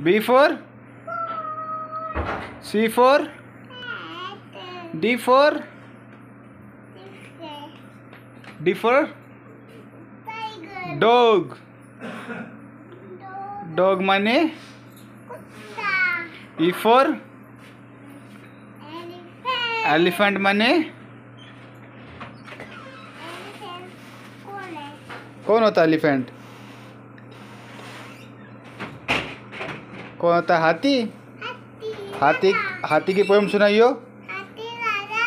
B for C for D for D for dog. Dog. माने E for Elephant. माने कौन कौन होता है एलिफेंट कौन होता है? हाथी? हाथी. हाथी की पोएम सुनाइयो। हाथी राजा